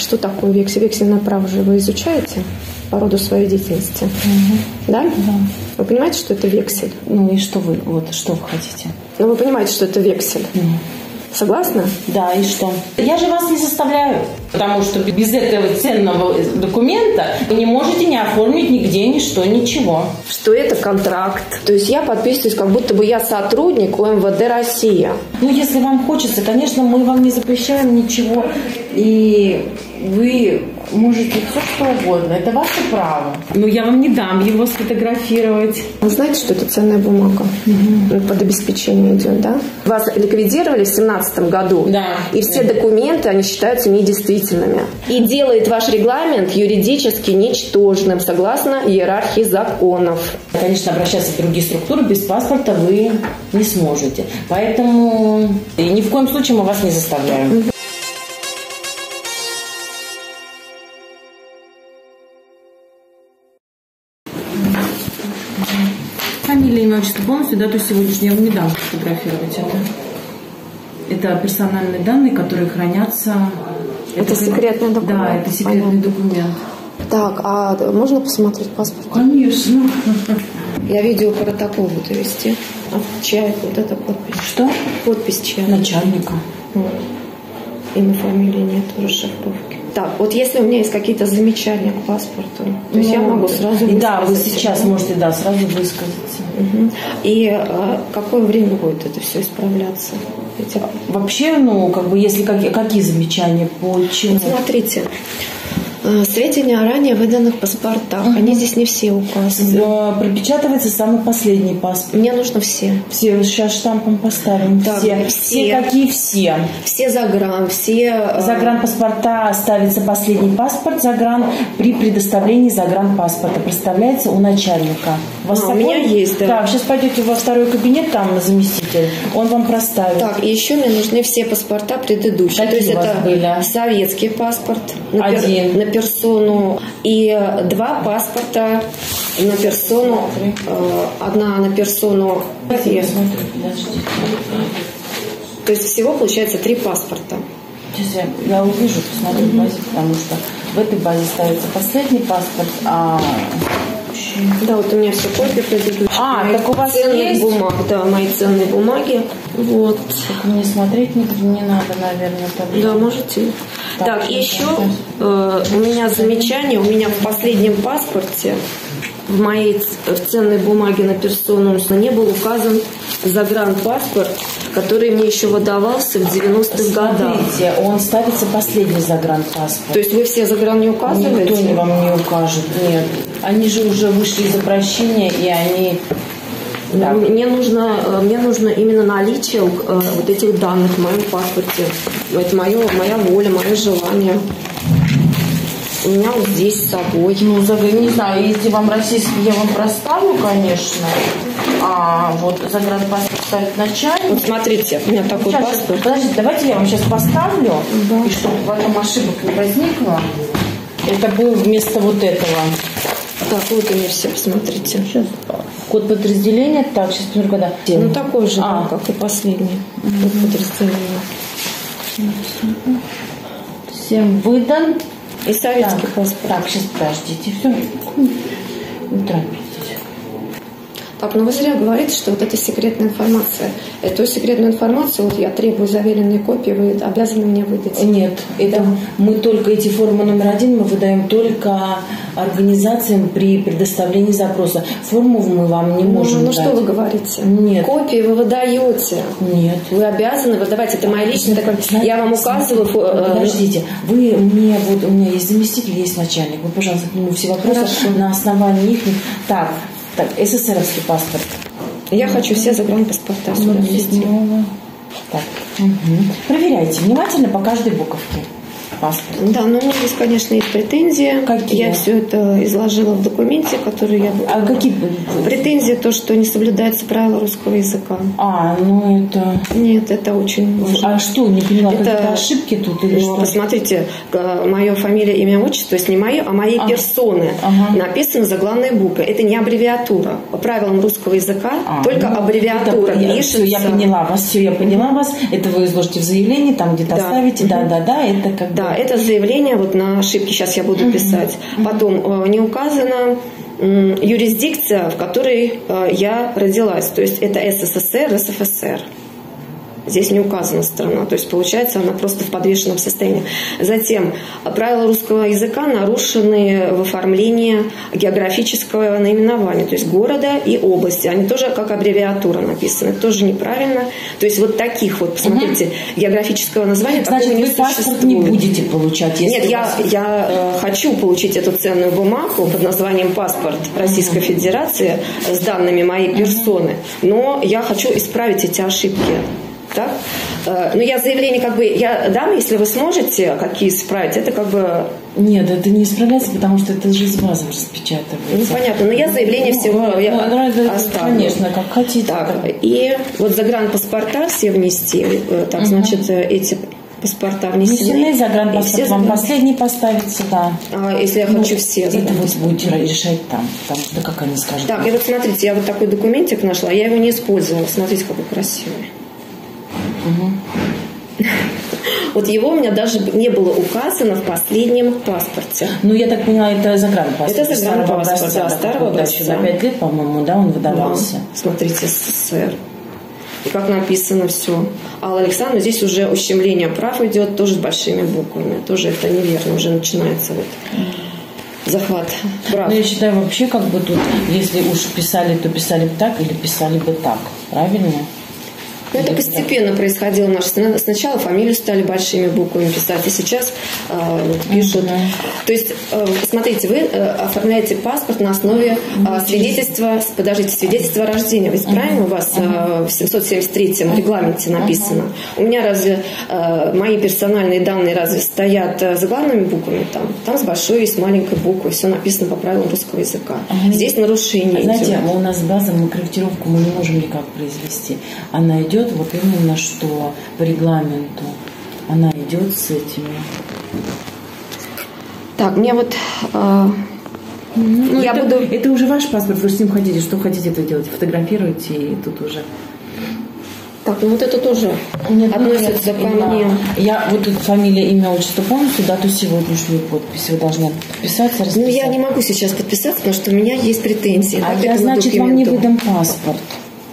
что такое вексель? Вексельное право же вы изучаете по роду своей деятельности. Угу. Да? Да. Вы понимаете, что это вексель? Ну и что вы, вот, что вы хотите? Ну, вы понимаете, что это вексель? Ну. Согласна? Да, и что? Я же вас не заставляю. Потому что без этого ценного документа вы не можете не оформить нигде ничто, ничего. Что это контракт. То есть я подписываюсь, как будто бы я сотрудник УМВД Россия. Ну, если вам хочется, конечно, мы вам не запрещаем ничего. И вы можете все что угодно. Это ваше право. Но я вам не дам его сфотографировать. Вы знаете, что это ценная бумага? Угу. Под обеспечение идет, да? Вас ликвидировали в 2017 году. Да. И все да. документы, они считаются недействительными. И делает ваш регламент юридически ничтожным, согласно иерархии законов. Конечно, обращаться в другие структуры без паспорта вы не сможете. Поэтому и ни в коем случае мы вас не заставляем. Имя, отчество полностью, дату сегодняшнюю. Я вам не дам фотографировать это. Это персональные данные, которые хранятся. Это, это секретный документ. Да, это секретный Понятно. документ. Так, а можно посмотреть паспорт? Конечно. Я видеопротокол буду вести. А чья вот эта подпись? Что? Подпись чья? Начальника. Имя, фамилии нет, расшифровки. Так, вот если у меня есть какие-то замечания к паспорту, то есть я ну, могу сразу Да, вы сейчас можете, да, сразу высказаться. Угу. И а, какое время будет это все исправляться? Эти... Вообще, ну, как бы, если какие, какие замечания по чему? Смотрите, сведения о ранее выданных паспортах. Угу. Они здесь не все указаны. Пропечатывается самый последний паспорт. Мне нужно все. Все, сейчас штампом поставим. Так, все. все. Все какие все? Все загран, все... Э, загранпаспорта ставится последний паспорт загран при предоставлении загранпаспорта. Представляется у начальника. У, вас а, у меня есть, да. Так, сейчас пойдете во второй кабинет, там заместитель, он вам проставит. Так, и еще мне нужны все паспорта предыдущие. Какие То есть это были? советский паспорт. На Один. Персону и два паспорта на персону. Э, одна на персону. То есть всего получается три паспорта. Сейчас я, я увижу, посмотрю в базе, потому что в этой базе ставится последний паспорт, а да, вот у меня все копии предыдущие. А, моих так у вас ценных есть? бумаг, да, мои ценные бумаги. Вот. Так мне смотреть не, не надо, наверное. Тогда. Да, можете. Так, так еще э, у меня замечание, у меня в последнем паспорте в моей в ценной бумаге на персону не был указан загранпаспорт, который мне еще выдавался в 90-х годах. Смотрите, он ставится последний загранпаспорт. То есть вы все загран не указываете? Никто вам не укажет, нет. Они же уже вышли из обращения, и они так. Мне нужно, э, мне нужно именно наличие э, вот этих данных в моем паспорте. Это мое, моя воля, мое желание. У меня вот здесь с собой. Ну, не знаю, если вам российский, я вам проставлю, конечно. А вот загранпаспорт ставит начальник. Вот смотрите, у меня такой сейчас, паспорт. Подождите, давайте я вам сейчас поставлю, да. и чтобы в этом ошибок не возникло. Это был вместо вот этого. Так, вот они все, посмотрите. Сейчас. Код подразделения, так, сейчас посмотрю, когда. Ну, такой же, а. как и последний. Mm-hmm. Код подразделения. Всем выдан. И советский так, паспорт. Так, сейчас подождите, все. Не торопитесь. Так, ну вы зря говорите, что вот это секретная информация. Эту секретную информацию, вот я требую заверенные копии, вы обязаны мне выдать. Нет, это да. мы только эти формы номер один мы выдаем только организациям при предоставлении запроса. Форму мы вам не можем Ну, ну дать. что вы говорите? Нет. Копии вы выдаете. Нет. Вы обязаны выдавать. Это моя личная такая... Я вам указываю... Э, Подождите, вы мне, вот у меня есть заместитель, есть начальник. Вы, пожалуйста, к нему все вопросы Хорошо. на основании их. Так, так, СССРовский паспорт. Я хочу все загранпаспорта сюда внести. Так, угу. проверяйте внимательно по каждой буковке паспорт. Да, но у меня здесь, конечно, есть претензии. Какие? Я все это изложила в документе, который я... А какие? Претензии то, что не соблюдается правила русского языка. А, ну это... Нет, это очень важно. А что, не поняла, это... ошибки тут или ну, что? Посмотрите, мое фамилия, имя, отчество, то есть не мое, а моей а. персоны. Ага. Написано заглавной буквой. Это не аббревиатура. По правилам русского языка а, только ну, аббревиатура это, пишется. Я, я поняла вас, все, я поняла вас. Это вы изложите в заявлении, там где-то да. оставите. Да, да, да, это как Да, Да, это заявление вот на ошибки, сейчас я буду писать. Потом э, не указано юрисдикция, в которой э, я родилась. То есть это СССР, СФСР. Здесь не указана страна, то есть получается она просто в подвешенном состоянии. Затем правила русского языка нарушены в оформлении географического наименования, то есть города и области. Они тоже как аббревиатура написаны, тоже неправильно. То есть вот таких вот, посмотрите, угу. географического названия Значит, не вы паспорт не будете получать? Если Нет, я, вас... я э, хочу получить эту ценную бумагу под названием паспорт Российской угу. Федерации с данными моей персоны, но я хочу исправить эти ошибки. Так? Э, но я заявление как бы я дам, если вы сможете какие исправить, это как бы... Нет, это не исправляется, потому что это же из базы распечатывается. Ну, понятно, но я заявление ну, всего ну, я ну, оставлю. Конечно, как хотите. Так, и вот загранпаспорта все внести, э, так, угу. значит, э, эти паспорта внесены. Внесены, загранпаспорт вам последний поставить сюда. А, если я ну, хочу все. Это вы будете решать там, потому что как они скажут. Так, и вот смотрите, я вот такой документик нашла, я его не использовала. Смотрите, какой красивый. Угу. Вот его у меня даже не было указано в последнем паспорте. Ну, я так поняла, это загранпаспорт. Это загранпаспорт, да, старого образца. За пять лет, по-моему, да, он выдавался. Да. Смотрите, СССР. И как написано все. Алла Александровна, здесь уже ущемление прав идет тоже с большими буквами. Тоже это неверно, уже начинается вот захват прав. Ну, я считаю, вообще как бы тут, если уж писали, то писали бы так или писали бы так. Правильно? Но это постепенно происходило. Наш, сначала фамилию стали большими буквами писать, и сейчас э, пишут. Uh-huh. То есть, э, смотрите, вы э, оформляете паспорт на основе э, свидетельства, подождите, свидетельства о рождении. Ведь правильно у вас э, в 773-м регламенте написано? У меня разве э, мои персональные данные разве стоят э, заглавными буквами там? Там с большой и с маленькой буквой. Все написано по правилам русского языка. Здесь нарушение. Знаете, идет. у нас база, мы корректировку мы не можем никак произвести. Она идет идет вот именно что по регламенту. Она идет с этими. Так, мне вот э, ну, я это, буду. Это уже ваш паспорт, вы с ним хотите, что хотите это делать, фотографируете и тут уже. Так, ну вот это тоже Нет, относится ко мне. Я вот тут фамилия, имя, отчество полностью, дату сегодняшнюю подпись вы должны подписаться, расписать. Ну я не могу сейчас подписаться, потому что у меня есть претензии. А я, значит, документу. вам не выдам паспорт.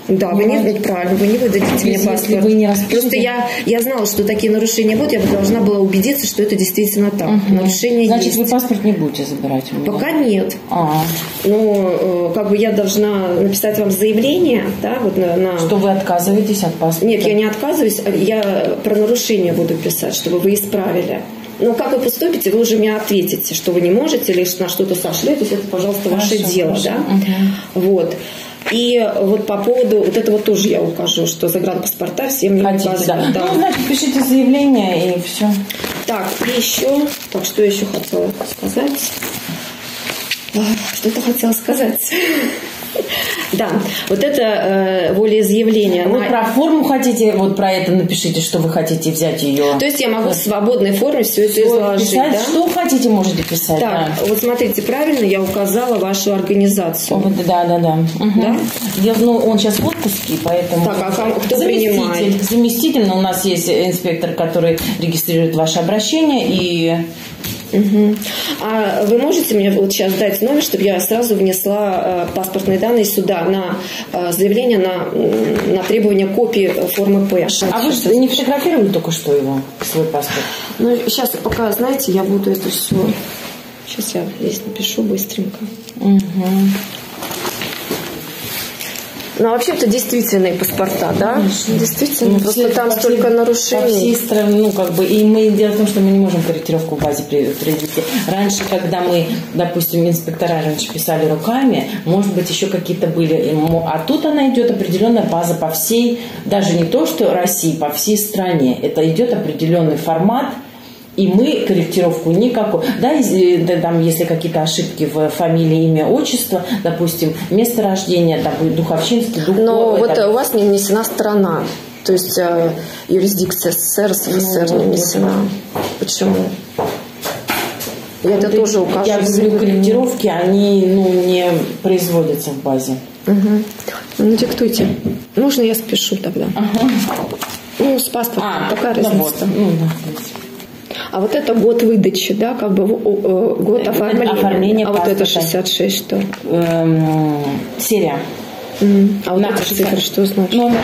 Да, вы не, ну, правильно, вы не выдадите мне паспорт. Вы не Просто я, я знала, что такие нарушения будут, я бы должна была убедиться, что это действительно так. Угу. Нарушения Значит, есть. вы паспорт не будете забирать у меня? Пока нет. А. Ну, э, как бы я должна написать вам заявление, да, вот на, на... Что вы отказываетесь от паспорта? Нет, я не отказываюсь, я про нарушение буду писать, чтобы вы исправили. Но как вы поступите, вы уже мне ответите, что вы не можете, или на что-то сошлетесь, это, пожалуйста, ваше хорошо, дело, хорошо. да? Угу. Вот. И вот по поводу, вот этого тоже я укажу, что загранпаспорта всем не Хотите, указаны. Да. Да. Ну, значит, пишите заявление и все. Так, и еще, так, что я еще хотела сказать? Что-то хотела сказать. Да, вот это э, волеизъявление. Вы про форму хотите, вот про это напишите, что вы хотите взять ее. То есть я могу в свободной форме все это изложить, писать, да? Что хотите, можете писать. Так, да. вот смотрите, правильно я указала вашу организацию. О, да, да, да. Угу. да? Я, ну, он сейчас в отпуске, поэтому... Так, а кто заместитель, принимает? Заместитель, но у нас есть инспектор, который регистрирует ваше обращение и Угу. А вы можете мне вот сейчас дать номер, чтобы я сразу внесла э, паспортные данные сюда на э, заявление на, на требование копии формы П. А вы что, не фотографировали только что его, свой паспорт? Ну, сейчас пока, знаете, я буду это все... Сейчас я здесь напишу быстренько. Угу. Ну, а вообще это действительные паспорта, да? Конечно. Действительно, ну, просто там столько нарушений. По всей стране, ну, как бы, и мы, дело в том, что мы не можем корректировку в базе привести. Раньше, когда мы, допустим, инспектора раньше писали руками, может быть, еще какие-то были, а тут она идет определенная база по всей, даже не то, что России, по всей стране. Это идет определенный формат, и мы корректировку никакую. Да, если, да, там, если какие-то ошибки в фамилии, имя, отчество, допустим, место рождения, там, духовщинство, духовное. Но вот там... у вас не внесена страна. То есть э, юрисдикция СССР, СССР ну, не внесена. Почему? Я это тоже укажу. Я говорю, корректировки, они ну, не производятся в базе. Угу. Ну, диктуйте. Нужно, я спешу тогда. Ага. Ну, с паспортом. А, Какая разница? Ну, вот. ну, да. А вот это год выдачи, да, как бы год оформления. Оформление а вот это 66 что? Эм, серия. Mm. А вот это цифры что значит? Номер.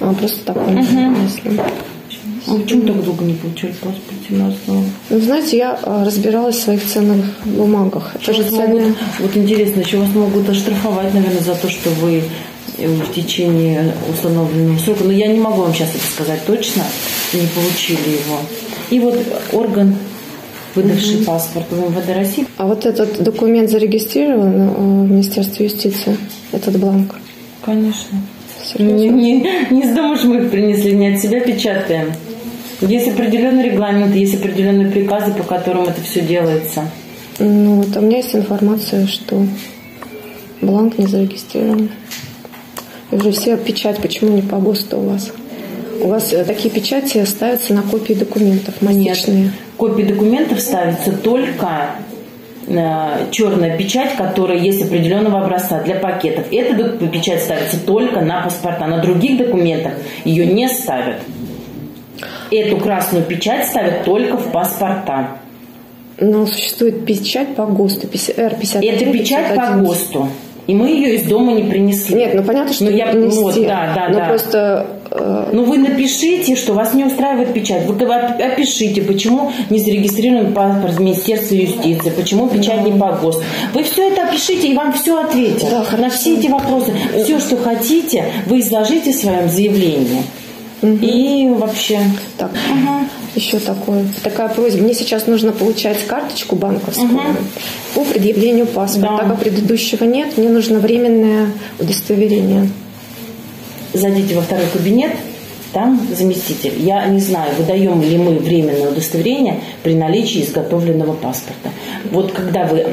А, просто такой. Угу. А почему так долго не получали паспорт 17 Ну, знаете, я а, разбиралась в своих ценных бумагах. Это же ценные... Вот интересно, еще вас могут оштрафовать, наверное, за то, что вы в течение установленного срока. Но я не могу вам сейчас это сказать точно. Не получили его. И вот орган выдавший угу. паспорт в МВД России. А вот этот документ зарегистрирован э, в Министерстве юстиции, этот бланк? Конечно. Не, не, не с дома мы их принесли, не от себя печатаем. Есть определенный регламент, есть определенные приказы, по которым это все делается. Ну вот, у меня есть информация, что бланк не зарегистрирован. И уже все печать, почему не по ГОСТу у вас? У вас э, такие печати ставятся на копии документов. Нет, копии документов ставятся только Э, черная печать, которая есть определенного образца для пакетов. Эта печать ставится только на паспорта. На других документах ее не ставят. Эту красную печать ставят только в паспорта. Но существует печать по ГОСТу, R51. Это печать 51. по ГОСТу. И мы ее из дома не принесли. Нет, ну понятно, что но я, принести. Вот, да, да, но да. просто... Э... Ну вы напишите, что вас не устраивает печать. Вы опишите, почему не зарегистрирован паспорт в Министерстве юстиции, почему печать да. не по ГОСТу. Вы все это опишите, и вам все ответят. Да, На все эти вопросы. Все, что хотите, вы изложите в своем заявлении. Угу. И вообще. Так. Угу. Еще такое, такая просьба. Мне сейчас нужно получать карточку банковскую угу. по предъявлению паспорта. Да. Так как предыдущего нет, мне нужно временное удостоверение. Зайдите во второй кабинет, там заместитель. Я не знаю, выдаем ли мы временное удостоверение при наличии изготовленного паспорта. Вот когда вы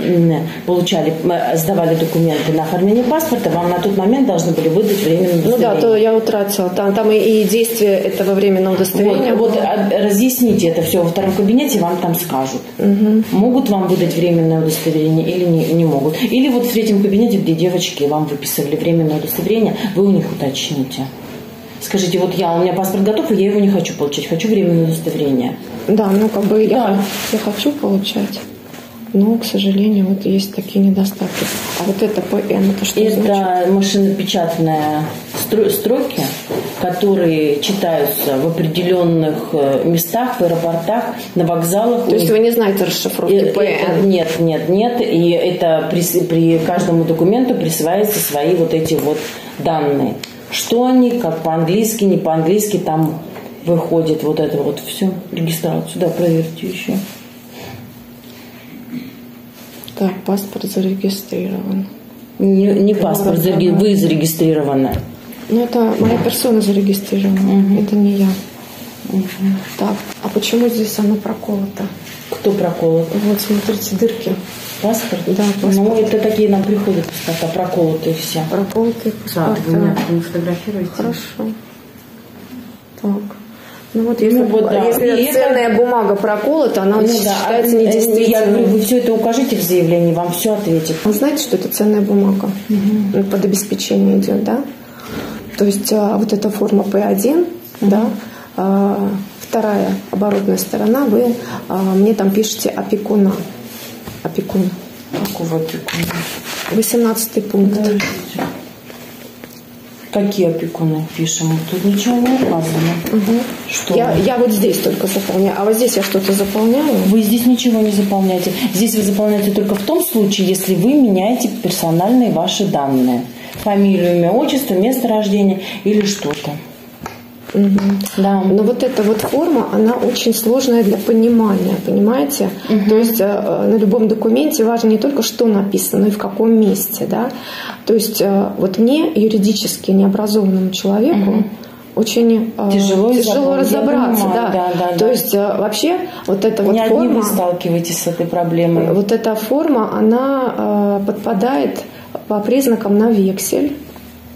получали, сдавали документы на оформление паспорта, вам на тот момент должны были выдать временное удостоверение. Ну да, то я утратила. Там, там и, и действие этого временного удостоверения. Вот, вот а, разъясните это все во втором кабинете, вам там скажут. Угу. Могут вам выдать временное удостоверение или не, не могут. Или вот в третьем кабинете, где девочки вам выписывали временное удостоверение, вы у них уточните. Скажите, вот я, у меня паспорт готов, и я его не хочу получать, хочу временное удостоверение. Да, ну как бы я, я хочу получать. Но, к сожалению, вот есть такие недостатки. А вот это ПН, это что Это значит? машинопечатные строки, которые читаются в определенных э, местах, в аэропортах, на вокзалах. То есть вы не знаете расшифровки э, ПН? Это, нет, нет, нет. И это при, при каждому документу присваиваются свои вот эти вот данные. Что они, как по-английски, не по-английски, там выходит вот это вот все, регистрацию. Да, проверьте еще. Так, паспорт зарегистрирован. Не, не паспорт, зареги... вы зарегистрированы. Ну, это моя персона зарегистрирована, угу. это не я. Угу. Так, а почему здесь оно проколото? Кто проколот? Вот, смотрите, дырки. Паспорт? Да, паспорт. Ну, это такие нам приходят паспорта, проколотые все. Проколотые паспорта. Да, вы меня фотографируете. Хорошо. Так. Ну вот если, ну, вот, да. если и ценная это... бумага проколота, она ну, считается да, недействительной. Я говорю, вы все это укажите в заявлении, вам все ответят. Вы знаете, что это ценная бумага? Угу. Под обеспечение идет, да? То есть а, вот эта форма P1, угу. да, а, вторая оборотная сторона, вы а, мне там пишете опекуна. Опекун. Какого опекуна? 18 пункт. Да, Какие опекуны пишем? Тут ничего не указано. Угу. Что? Я, я вот здесь только заполняю. А вот здесь я что-то заполняю? Вы здесь ничего не заполняете. Здесь вы заполняете только в том случае, если вы меняете персональные ваши данные. Фамилию, имя, отчество, место рождения или что-то. Угу. Да. Но вот эта вот форма, она очень сложная для понимания, понимаете? Угу. То есть э, на любом документе важно не только что написано, но и в каком месте, да? То есть э, вот мне, юридически необразованному человеку, угу очень э, тяжело, тяжело разобраться. Понимаю, да. Да, да, То да. есть вообще вот эта вот Не форма... Не вы сталкиваетесь с этой проблемой. Вот эта форма, она подпадает по признакам на вексель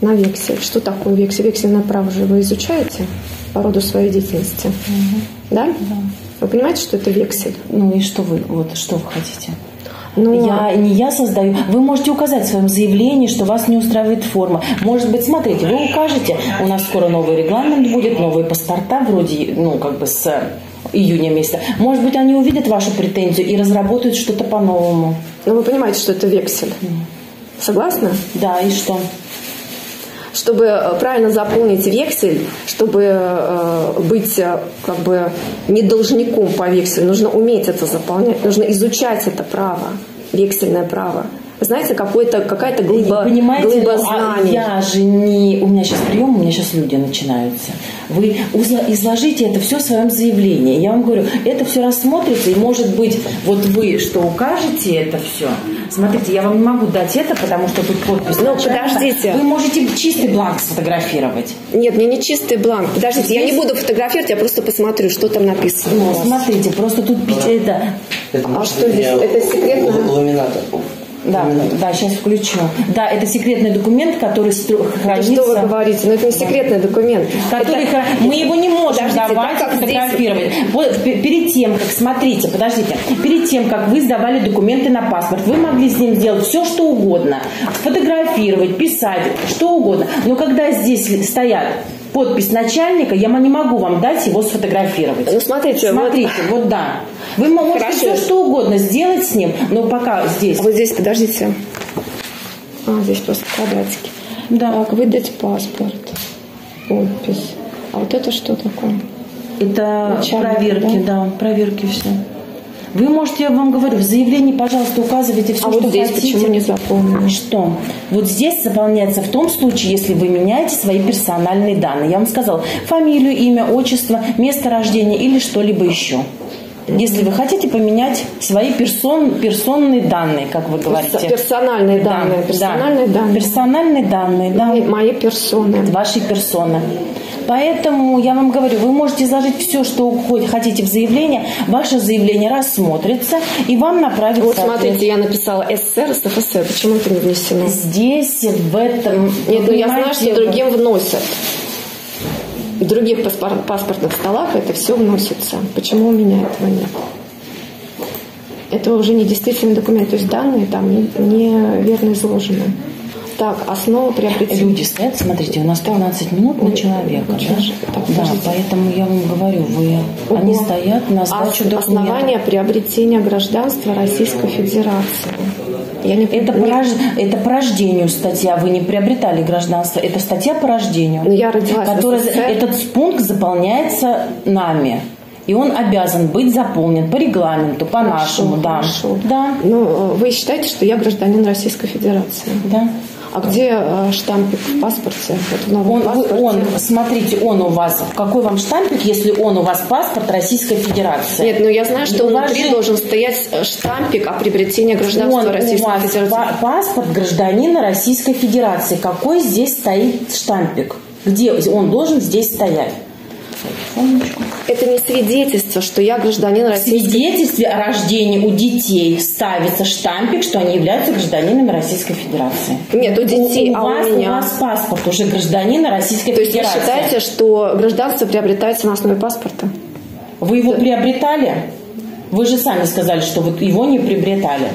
на вексель. Что такое вексель? Вексельное право же вы изучаете по роду своей деятельности. Угу. Да? Да. Вы понимаете, что это вексель? Ну и что вы, вот что вы хотите? Ну, я, не я создаю. Вы можете указать в своем заявлении, что вас не устраивает форма. Может быть, смотрите, вы укажете, у нас скоро новый регламент будет, новые паспорта, вроде, ну, как бы с июня месяца. Может быть, они увидят вашу претензию и разработают что-то по-новому. Но вы понимаете, что это вексель. Согласны? Да, и что? Чтобы э, правильно заполнить вексель, чтобы э, быть э, как бы не должником по векселю, нужно уметь это заполнять, нужно изучать это право, вексельное право знаете, какой-то, какая-то глыба, Понимаете, глыба ну, а знаний. я же не... У меня сейчас прием, у меня сейчас люди начинаются. Вы изложите это все в своем заявлении. Я вам говорю, это все рассмотрится, и может быть, вот вы что укажете это все. Смотрите, я вам не могу дать это, потому что тут подпись. Ну, подождите. Вы можете чистый бланк сфотографировать. Нет, мне не чистый бланк. Подождите, Здесь... я не буду фотографировать, я просто посмотрю, что там написано. Ну, смотрите, просто тут это... это а что здесь? Это секретно? Ламинатор. Да, да, сейчас включу. Да, это секретный документ, который хранится... что вы говорите? Но ну, это не секретный документ. Который это... Мы его не можем подождите, давать как фотографировать. Здесь... Вот, перед тем, как, смотрите, подождите, перед тем, как вы сдавали документы на паспорт, вы могли с ним сделать все, что угодно. Фотографировать, писать, что угодно. Но когда здесь стоят подпись начальника, я не могу вам дать его сфотографировать. Ну, смотрите. Смотрите, вот, вот да. Вы можете Хорошо. все что угодно сделать с ним, но пока здесь. Вот здесь, подождите. А, здесь просто квадратики. Да. Так, выдать паспорт. Подпись. А вот это что такое? Это Начальник, проверки, да? да, проверки все. Вы можете, я вам говорю, в заявлении, пожалуйста, указывайте все, а что вот здесь хотите. почему не заполнено? Что? Вот здесь заполняется в том случае, если вы меняете свои персональные данные. Я вам сказала, фамилию, имя, отчество, место рождения или что-либо еще. Если вы хотите поменять свои персон, персонные данные, как вы говорите. Персональные данные. Да, персональные да. данные. Персональные данные, да. Мои персоны. Ваши персоны. Поэтому я вам говорю, вы можете изложить все, что хотите в заявление. Ваше заявление рассмотрится и вам направят. Вот смотрите, я написала СССР, СФСР. Почему это не внесено? Здесь, в этом... Нет, ну я знаю, что другим вносят. В других паспортных столах это все вносится. Почему у меня этого нет? Это уже не действительный документ, то есть данные там не, не изложены. Так, основа приобретения. Люди стоят, смотрите, у нас 15 минут на человека. Да, так, да поэтому я вам говорю, вы, Ого. они стоят на сдачу документов. Основание приобретения гражданства Российской Федерации. Я не, это. По, это по рождению статья. Вы не приобретали гражданство. Это статья по рождению. Но я родилась которая, Этот пункт заполняется нами. И он обязан быть заполнен по регламенту, по хорошо, нашему. Да. Хорошо. Да. Ну, вы считаете, что я гражданин Российской Федерации? Да. А где э, штампик в паспорте? Вот в он, паспорте? он, смотрите, он у вас, какой вам штампик, если он у вас паспорт Российской Федерации? Нет, ну я знаю, что внутри же... должен стоять э, штампик о приобретении гражданства он Российской у вас Федерации. паспорт гражданина Российской Федерации. Какой здесь стоит штампик? Где он должен здесь стоять? Это не свидетельство, что я гражданин Российской В свидетельстве о рождении у детей ставится штампик, что они являются гражданинами Российской Федерации. Нет, у детей, у, а вас, у меня... У вас паспорт уже гражданина Российской То Федерации. То есть вы считаете, что гражданство приобретается на основе паспорта? Вы его приобретали? Вы же сами сказали, что вот его не приобретали.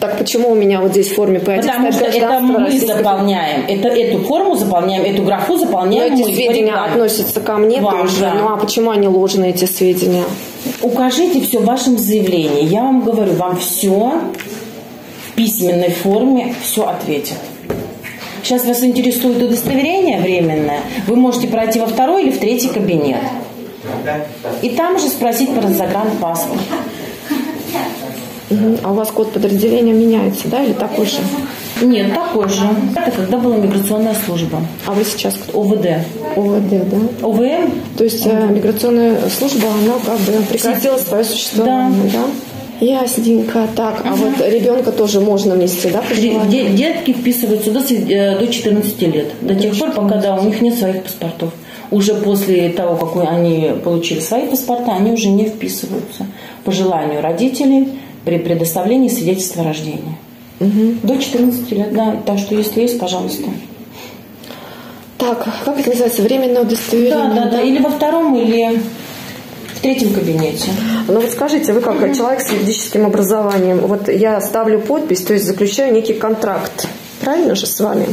Так почему у меня вот здесь в форме P1 Потому что это мы заполняем. Это, эту форму заполняем, эту графу заполняем Но эти сведения относятся ко мне Вам, тоже. Да. Ну а почему они ложные, эти сведения? Укажите все в вашем заявлении. Я вам говорю, вам все в письменной форме все ответят. Сейчас вас интересует удостоверение временное. Вы можете пройти во второй или в третий кабинет. И там же спросить про загранпаспорт. А у вас код подразделения меняется, да, или такой же? Нет, такой же. Это когда была миграционная служба. А вы сейчас кто? ОВД. ОВД, да? ОВМ? То есть э, миграционная служба, она как бы прекратила свое существование, да? да? Ясненько. Так, а вот ребенка тоже можно внести, да? Детки вписываются до, э, до 14 лет. До тех пор, пока да, у них нет своих паспортов. Уже после того, как они получили свои паспорта, они уже не вписываются. По желанию родителей при предоставлении свидетельства о рождении. Угу. До 14 лет, да. Так что, если есть, пожалуйста. Так, как это называется? Временное удостоверение? Да, да, да. да. Или во втором, или в третьем кабинете. Ну вот скажите, вы как угу. человек с юридическим образованием, вот я ставлю подпись, то есть заключаю некий контракт. Правильно же с вами?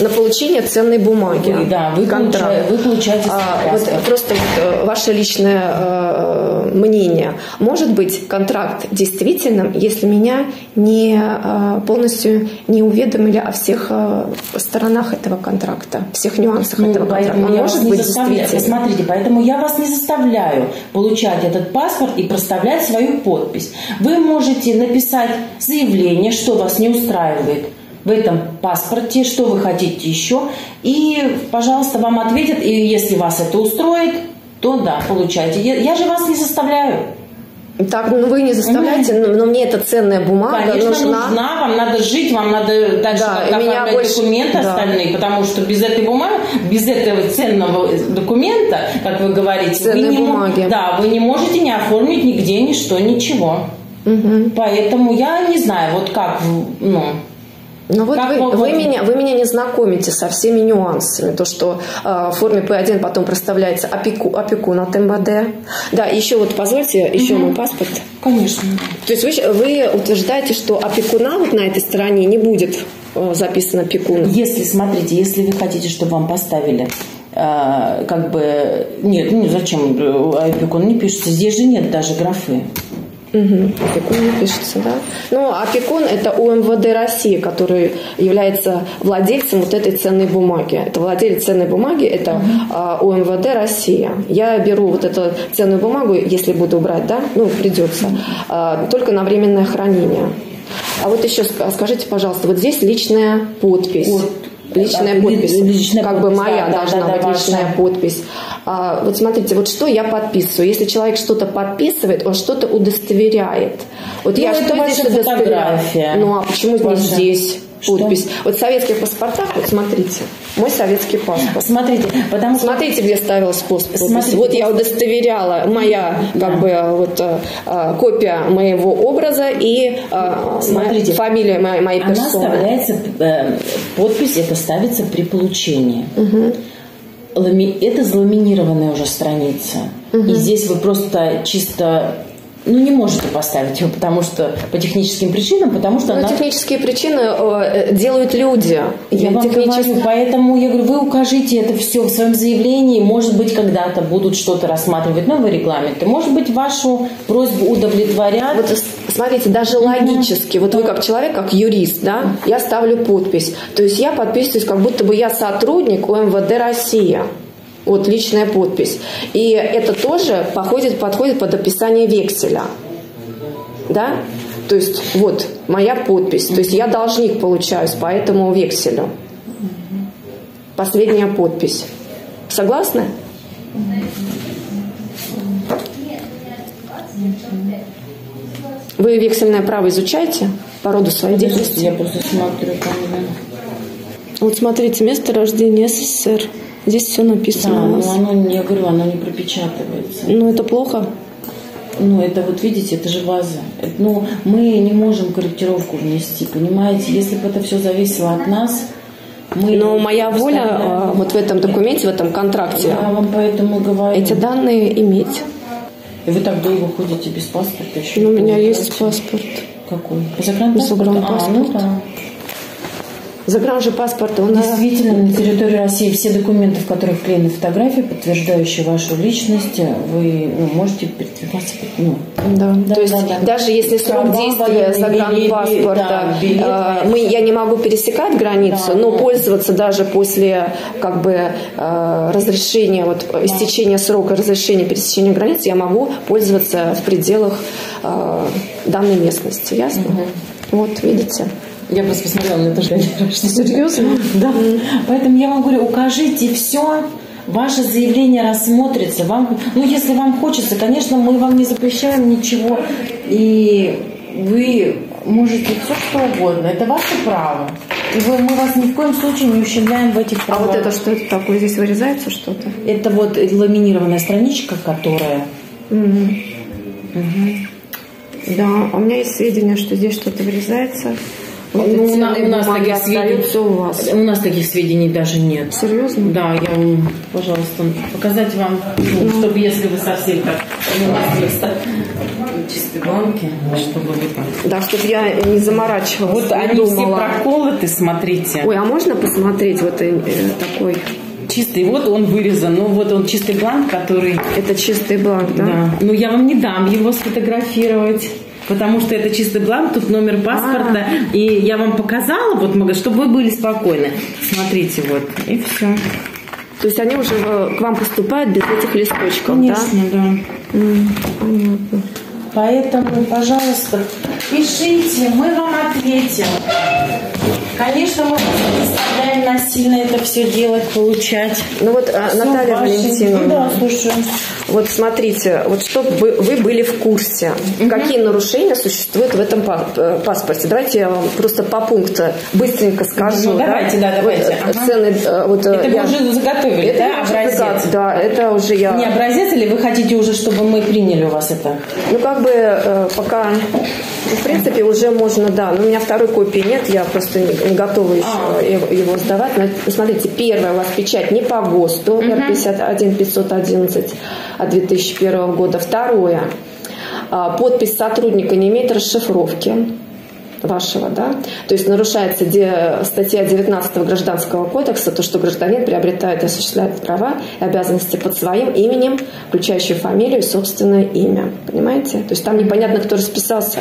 На получение ценной бумаги. Вы, да, вы, контракт. вы получаете а, вот Просто вот, э, ваше личное э, мнение. Может быть контракт действительным, если меня не э, полностью не уведомили о всех э, сторонах этого контракта, всех нюансах ну, этого контракта. Он может быть действительным. Смотрите, поэтому я вас не заставляю получать этот паспорт и проставлять свою подпись. Вы можете написать заявление, что вас не устраивает в этом паспорте, что вы хотите еще. И, пожалуйста, вам ответят, и если вас это устроит, то да, получайте. Я, я же вас не заставляю. Так, ну вы не заставляете, угу. но, но мне это ценная бумага Конечно, нужна. нужна, вам надо жить, вам надо дальше да, оформлять больше... документы да. остальные, потому что без этой бумаги, без этого ценного документа, как вы говорите, Ценной вы не, бумаги. Да, вы не можете не оформить нигде ничто, ничего. Угу. Поэтому я не знаю, вот как, ну, ну вот вы, вы, меня, вы меня не знакомите со всеми нюансами. То, что э, в форме П1 потом проставляется опеку, опекун от МВД. Да, еще вот позвольте, еще угу. мой паспорт. Конечно. То есть вы, вы утверждаете, что опекуна вот на этой стороне не будет э, записано опекун? Если, смотрите, если вы хотите, чтобы вам поставили э, как бы... Нет, ну зачем опекун не пишется? Здесь же нет даже графы. Угу. Опекун пишется, да. Ну, опекун – это УМВД России, который является владельцем вот этой ценной бумаги. Это владелец ценной бумаги – это угу. УМВД Россия. Я беру вот эту ценную бумагу, если буду брать, да, ну, придется, угу. только на временное хранение. А вот еще скажите, пожалуйста, вот здесь личная подпись. Вот личная подпись, личная как подпись, бы моя да, должна да, быть да, личная подпись. А, вот смотрите, вот что я подписываю. Если человек что-то подписывает, он что-то удостоверяет. Вот ну, я что здесь удостоверяю? Ну а почему не здесь? Подпись. Что? Вот в советских паспортах, вот смотрите, мой советский паспорт. Смотрите, потому что... Смотрите, где ставилась подпись. Смотрите. Вот я удостоверяла, моя как бы вот а, копия моего образа и а, Смотрите, фамилия моей, моей она персоны. Она вставляется, э, подпись это ставится при получении. Угу это заламинированная уже страница. Угу. И здесь вы просто чисто ну, не можете поставить его, потому что по техническим причинам, потому что ну, она... технические причины э, делают люди. Я вам технически... говорю, поэтому я говорю, вы укажите это все в своем заявлении, может быть, когда-то будут что-то рассматривать, новые регламенты, может быть, вашу просьбу удовлетворят. Вот смотрите, даже логически, вот вы как человек, как юрист, да, я ставлю подпись, то есть я подписываюсь, как будто бы я сотрудник УМВД Россия вот личная подпись. И это тоже походит, подходит под описание векселя. Да? То есть вот моя подпись. То есть я должник получаюсь по этому векселю. Последняя подпись. Согласны? Вы вексельное право изучаете по роду своей деятельности? Я просто смотрю там. Вот смотрите, место рождения СССР. Здесь все написано. Да, но оно, я говорю, оно не пропечатывается. Ну, это плохо. Ну, это вот видите, это же база. Это, ну, мы не можем корректировку внести, понимаете? Если бы это все зависело от нас, мы Но моя воля а, вот в этом документе, в этом контракте, я вам поэтому говорю. эти данные иметь. И вы так долго ходите без паспорта еще? Ну, у меня есть паспорт. Какой? Загранпаспорт? Загранпаспорт. А, ну да. Загранжи паспорта у нас... Действительно, на территории России все документы, в которых вклеены фотографии, подтверждающие вашу личность, вы ну, можете передвигаться. Ну, да. Да, То есть да, да. даже если срок Права, действия загранпаспорта, билет, э, мы, я не могу пересекать границу, да, но да. пользоваться даже после как бы э, разрешения, вот да. истечения срока разрешения пересечения границы, я могу пользоваться в пределах э, данной местности. Ясно? Угу. Вот, видите. Я просто посмотрела, мне тоже Серьезно? Да. Поэтому я вам говорю, укажите все, ваше заявление рассмотрится. Вам, ну, если вам хочется, конечно, мы вам не запрещаем ничего. И вы можете все что угодно. Это ваше право. И вы, мы вас ни в коем случае не ущемляем в этих правах. А вот это что это такое? Здесь вырезается что-то? Это вот ламинированная страничка, которая... Угу. Угу. Да, у меня есть сведения, что здесь что-то вырезается. Ну, у, на, у нас таких сведений, у вас. У нас таких сведений даже нет. Серьезно? Да, я вам, пожалуйста, показать вам, ну, чтобы если вы совсем так чистые банки, чтобы вы Да, чтобы я не заморачивалась. Вот они думала. все проколоты, смотрите. Ой, а можно посмотреть вот э, такой чистый. Вот он вырезан. Ну, вот он чистый бланк, который... Это чистый бланк, да? Да. Ну, я вам не дам его сфотографировать. Потому что это чистый бланк, тут номер паспорта. А-а-а. И я вам показала, вот, чтобы вы были спокойны. Смотрите, вот, и все. То есть они уже к вам поступают без этих листочков, Конечно, да? да. Mm, понятно. Поэтому, пожалуйста, пишите, мы вам ответим. Конечно, мы заставляем насильно это все делать, получать. Ну вот, а, Наталья Валентиновна, да, слушаю. вот смотрите, вот чтобы вы, были в курсе, угу. какие нарушения существуют в этом э, паспорте. Давайте я вам просто по пункту быстренько скажу. Ну, давайте, да, да давайте. Вот, ага. цены, э, вот, это я... вы уже заготовили, это да, образец? Да, это уже я... Не образец, или вы хотите уже, чтобы мы приняли у вас это? Ну, как бы э, пока, в принципе, уже можно, да. Но у меня второй копии нет, я просто не, не готова еще а. его, его сдавать. Но, смотрите, первая у вас печать не по ГОСТу, угу. R51 511 от 2001 года. Второе, а, подпись сотрудника не имеет расшифровки вашего, да, то есть нарушается статья 19 Гражданского кодекса, то, что гражданин приобретает и осуществляет права и обязанности под своим именем, включающие фамилию и собственное имя, понимаете? То есть там непонятно, кто расписался.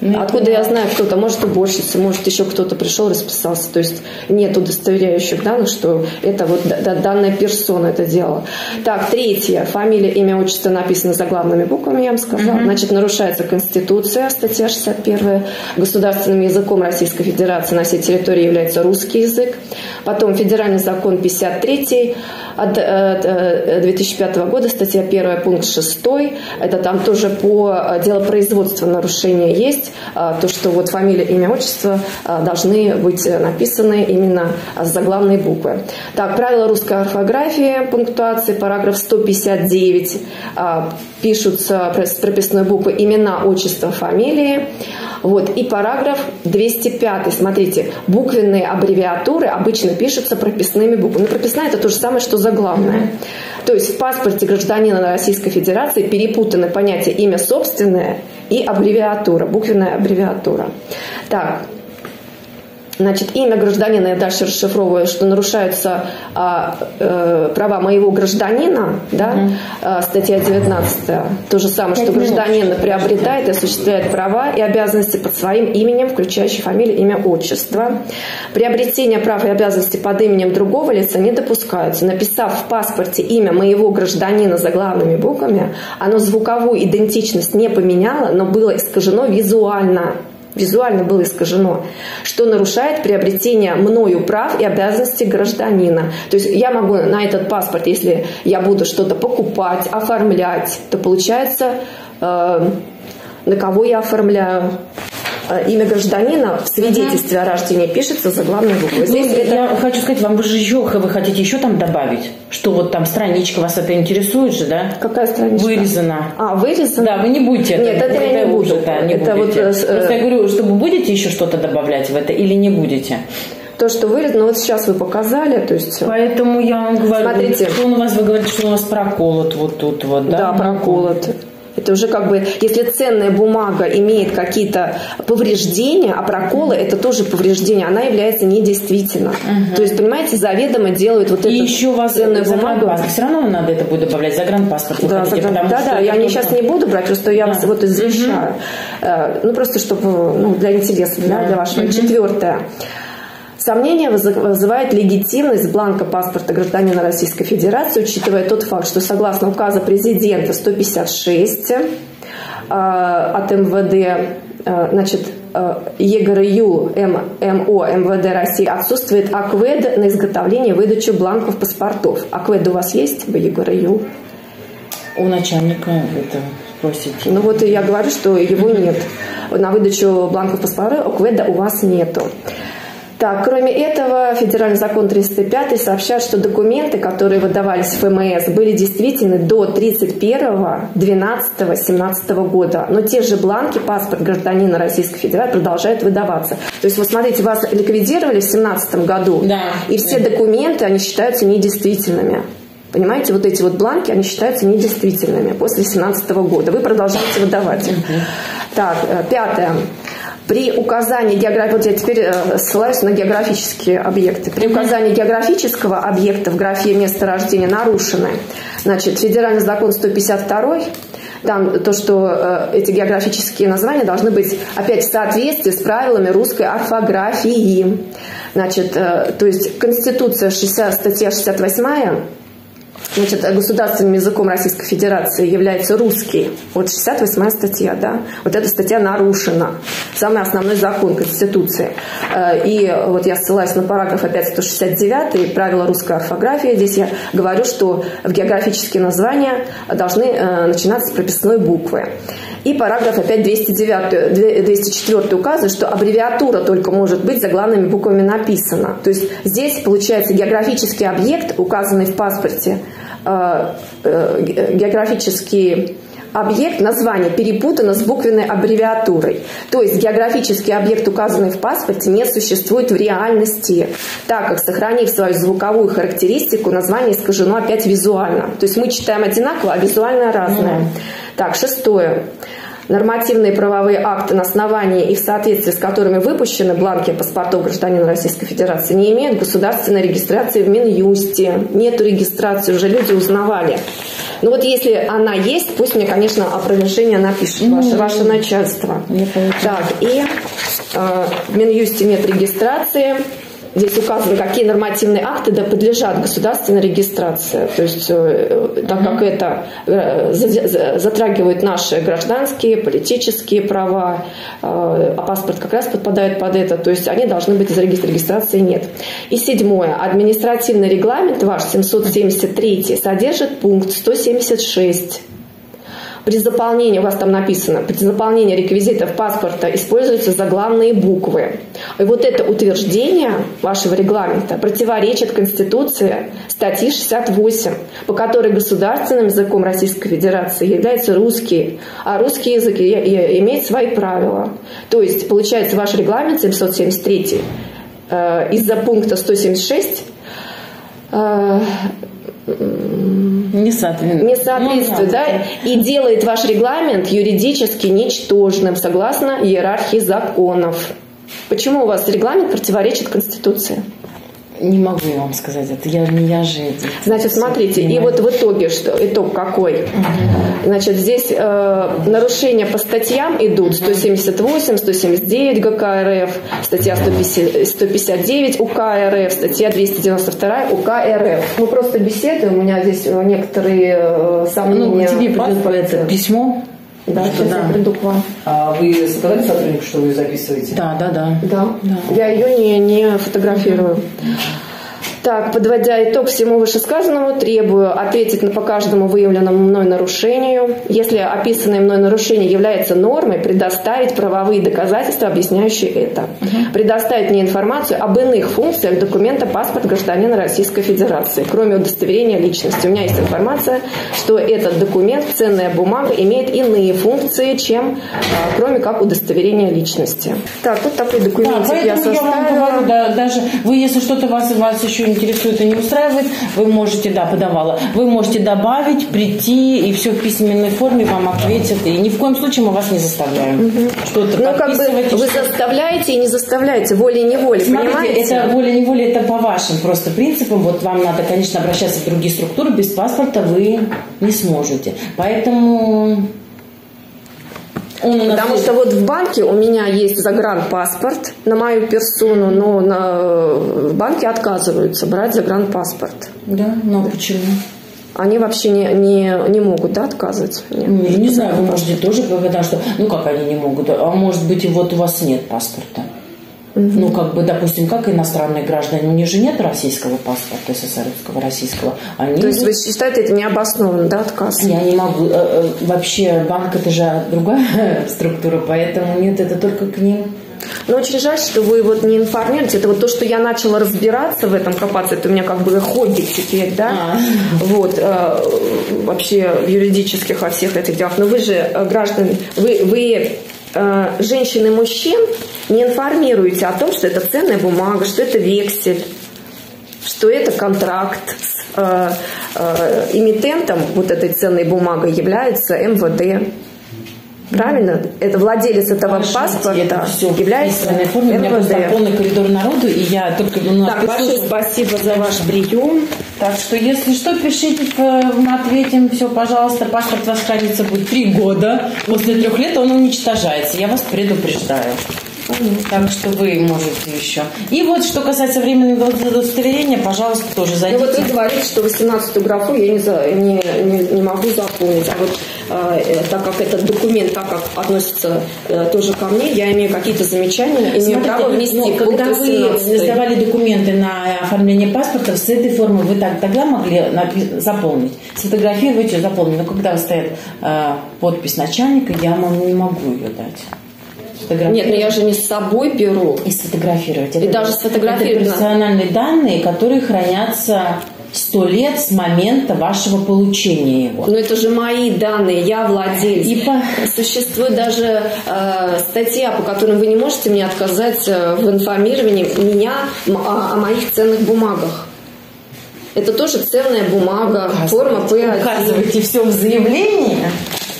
Ну, Откуда я знаю кто-то? Может, уборщица, может, еще кто-то пришел, расписался. То есть нет удостоверяющих данных, что это вот данная персона это делала. Так, третье. Фамилия, имя, отчество написано заглавными буквами, я вам сказала. Угу. Значит, нарушается Конституция, статья 61. Государственным языком Российской Федерации на всей территории является русский язык. Потом федеральный закон 53 от 2005 э, года, статья 1, пункт 6. Это там тоже по э, делопроизводству нарушения есть. А, то, что вот фамилия, имя, отчество а, должны быть написаны именно с заглавной буквы. Так, правила русской орфографии, пунктуации, параграф 159 а, пишутся с прописной буквы имена, отчество, фамилии. Вот. И параграф 205. Смотрите, буквенные аббревиатуры обычно пишутся прописными буквами. Ну, прописная это то же самое, что заглавная. То есть в паспорте гражданина Российской Федерации перепутаны понятия имя собственное и аббревиатура, буквенная аббревиатура. Так, Значит, имя гражданина я дальше расшифровываю, что нарушаются а, э, права моего гражданина, да, угу. а, статья 19. То же самое, что гражданин приобретает и осуществляет права и обязанности под своим именем, включающие фамилию, имя, отчество. Приобретение прав и обязанностей под именем другого лица не допускаются. Написав в паспорте имя моего гражданина заглавными буквами, оно звуковую идентичность не поменяло, но было искажено визуально визуально было искажено, что нарушает приобретение мною прав и обязанностей гражданина. То есть я могу на этот паспорт, если я буду что-то покупать, оформлять, то получается, э, на кого я оформляю, имя гражданина в свидетельстве о рождении пишется за главной буквой. Здесь ну, это... Я хочу сказать, вам же еще, вы хотите еще там добавить? Что вот там страничка вас это интересует же, да? Какая страничка? Вырезана. А, вырезана? Да, вы не будете это. Нет, это, это я не буду. Да, не это будете. Вот, э, Просто я говорю, чтобы будете еще что-то добавлять в это или не будете? то, что вырезано, вот сейчас вы показали, то есть... Поэтому я вам говорю, Смотрите. что он у вас, вы говорите, что у вас проколот вот тут вот, да? Да, проколот. Это уже как бы, если ценная бумага имеет какие-то повреждения, а проколы это тоже повреждение, она является недействительной. Угу. То есть, понимаете, заведомо делают вот эту И еще у вас ценную бумагу. Все равно надо это будет добавлять, загранпаспорт. Да, хотите, загран... да, да, я не сейчас не буду брать, просто я да. вас вот извещаю. Угу. Ну, просто чтобы ну, для интереса, да. для вашего. Угу. Четвертое. Сомнение вызывает легитимность бланка паспорта гражданина Российской Федерации, учитывая тот факт, что согласно указа президента 156 э, от МВД, э, значит, э, ЕГРЮ МО МВД России отсутствует АКВЭД на изготовление и выдачу бланков паспортов. АКВЭД у вас есть в ЕГРЮ? У начальника это спросите. Ну вот я говорю, что его нет. На выдачу бланков паспортов АКВЭДа у вас нету. Так, кроме этого, федеральный закон 305 сообщает, что документы, которые выдавались в ФМС, были действительны до 31.12.17 года. Но те же бланки, паспорт гражданина Российской Федерации продолжают выдаваться. То есть, вот смотрите, вас ликвидировали в 2017 году, да. и все документы, они считаются недействительными. Понимаете, вот эти вот бланки, они считаются недействительными после 2017 года. Вы продолжаете выдавать их. Так, э, пятое. При указании географии, вот я теперь э, ссылаюсь на географические объекты. При указании географического объекта в графе место рождения нарушены. Значит, федеральный закон 152 там то, что э, эти географические названия должны быть опять в соответствии с правилами русской орфографии. Значит, э, то есть Конституция 60, статья 68 Значит, государственным языком Российской Федерации является русский. Вот 68 статья, да. Вот эта статья нарушена. Самый основной закон Конституции. Э, и вот я ссылаюсь на параграф опять 169 правила русской орфографии. Здесь я говорю, что в географические названия должны э, начинаться с прописной буквы. И параграф опять 209, 204 указывает, что аббревиатура только может быть заглавными буквами написана. То есть здесь получается географический объект, указанный в паспорте, э, э, географический объект, название перепутано с буквенной аббревиатурой. То есть географический объект, указанный в паспорте, не существует в реальности, так как, сохранив свою звуковую характеристику, название искажено опять визуально. То есть мы читаем одинаково, а визуально разное. Mm-hmm. Так, шестое. Нормативные правовые акты, на основании и в соответствии с которыми выпущены бланки паспортов гражданина Российской Федерации, не имеют государственной регистрации в Минюсте. Нету регистрации, уже люди узнавали. Ну вот если она есть, пусть мне, конечно, опровержение напишет mm-hmm. ваше, ваше начальство. Так, и э, в Минюсте нет регистрации. Здесь указано, какие нормативные акты да, подлежат государственной регистрации. То есть, э, так как это э, затрагивает наши гражданские, политические права, э, а паспорт как раз подпадает под это, то есть они должны быть зарегистрированы, регистрации нет. И седьмое. Административный регламент ваш 773 содержит пункт 176 при заполнении, у вас там написано, при заполнении реквизитов паспорта используются заглавные буквы. И вот это утверждение вашего регламента противоречит Конституции статьи 68, по которой государственным языком Российской Федерации является русский, а русский язык имеет свои правила. То есть, получается, ваш регламент 773 э, из-за пункта 176 не соответствует. Не соответствует, ну, да, и делает ваш регламент юридически ничтожным, согласно иерархии законов. Почему у вас регламент противоречит Конституции? Не могу я вам сказать это. Я не я же. Значит, смотрите, и вот в итоге что итог какой? Угу. Значит, здесь э, нарушения по статьям идут 178, 179 ГК РФ, статья 150, 159 УК РФ, статья 292 УК РФ. Мы просто беседуем, у меня здесь некоторые э, сомнения. Ну, тебе придет это письмо да, что, сейчас да. я приду к вам. А вы сказали сотруднику, что вы записываете? Да, да, да. Да. да. Я ее не, не фотографирую. Так, подводя итог всему вышесказанному, требую ответить на по каждому выявленному мной нарушению. Если описанное мной нарушение является нормой, предоставить правовые доказательства, объясняющие это. Угу. Предоставить мне информацию об иных функциях документа паспорт гражданина Российской Федерации, кроме удостоверения личности. У меня есть информация, что этот документ, ценная бумага, имеет иные функции, чем а, кроме как удостоверение личности. Так, вот такой документ да, я составила. Я вам говорю, да, даже вы, если что-то вас, вас еще интересует и не устраивает, вы можете, да, подавала, вы можете добавить, прийти, и все в письменной форме вам ответят. И ни в коем случае мы вас не заставляем угу. что-то Ну, как бы вы заставляете и не заставляете, волей-неволей, понимаете? это волей-неволей, это по вашим просто принципам. Вот вам надо, конечно, обращаться в другие структуры, без паспорта вы не сможете. Поэтому он Потому что вот в банке у меня есть загранпаспорт на мою персону, но на, в банке отказываются брать загранпаспорт. Да, но почему? Они вообще не, не, не могут, да, отказывать? Нет, не, не знаю, вы можете тоже, потому что, ну как они не могут, а может быть и вот у вас нет паспорта. Угу. Ну, как бы, допустим, как иностранные граждане, у них же нет российского паспорта, СССРского, российского. Они То есть вы считаете это необоснованно, да, отказ? Я не могу. Э, э, вообще, банк это же другая структура, поэтому нет, это только к ним. Но очень жаль, что вы вот не информируете. Это вот то, что я начала разбираться в этом, копаться, это у меня как бы хобби теперь, да? А. Вот, э, вообще в юридических во всех этих делах. Но вы же э, граждане, вы, вы э, женщин и мужчин не информируете о том, что это ценная бумага, что это вексель, что это контракт с э, э, эмитентом вот этой ценной бумагой является МВД. Правильно? Это владелец этого Ваши, паспорта это все является форме. У меня просто полный коридор народу, и я только у нас Так, большое спасибо за ваш прием. Так что, если что, пишите, э, мы ответим. Все, пожалуйста, паспорт у вас хранится будет три года. После трех лет он уничтожается. Я вас предупреждаю. Так что вы можете еще. И вот, что касается временного удостоверения, пожалуйста, тоже Ну зайдите. вот вы говорите, что 18 графу я не, за- не, не, не могу заполнить. А вот э, э, так как этот документ, так как относится э, тоже ко мне, я имею какие-то замечания, имею Смотрите, право внести ну, пункт когда вы 18. сдавали документы на оформление паспорта, с этой формы вы так, тогда могли заполнить, сфотографировать ее, заполнить. Но когда стоит э, подпись начальника, я не могу ее дать. Сфотографировать. Нет, ну я же не с собой беру. И сфотографировать. И даже сфотографировать Это персональные данные, которые хранятся сто лет с момента вашего получения его. Но это же мои данные, я владелец. И по- Существует даже э, статья, по которой вы не можете мне отказать э, в информировании меня о, о моих ценных бумагах. Это тоже ценная бумага, форма P1. Указывайте все в заявлении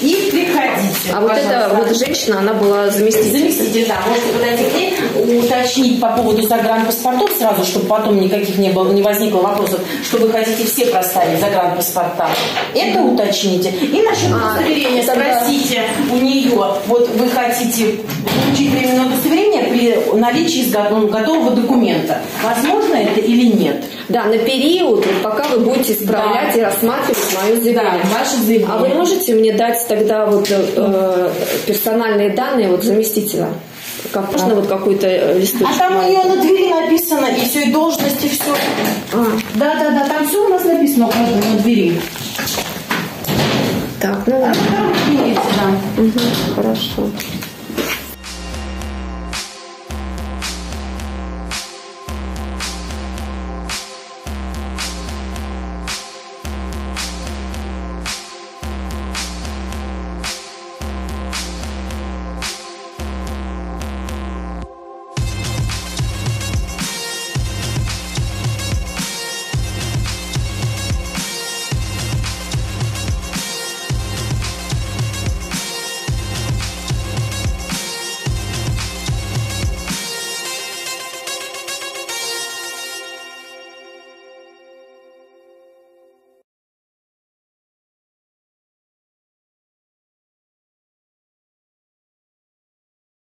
и приходите. А вот эта пожалуйста. вот женщина, она была заместителем. Заместитель, да, можете подойти к ней, уточнить по поводу загранпаспортов сразу, чтобы потом никаких не, было, не возникло вопросов, что вы хотите все проставить загранпаспорта. Это уточните. И насчет А, удостоверения тогда- спросите у нее, вот вы хотите получить временное удостоверение при наличии ну, готового документа. Возможно это или нет? Да, на период, вот пока вы будете исправлять Да. и рассматривать мое заявление. Да, ваше заявление. А вы можете мне дать тогда вот э, персональные данные вот заместителя? Как можно вот какой-то э, листочек? А там у нее на двери написано, и все, и должность, и все. А, Да, да, да, там все у нас написано у каждого на двери. так, ну А на втором кабинете, да. мгм, хорошо.